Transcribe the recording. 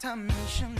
contamination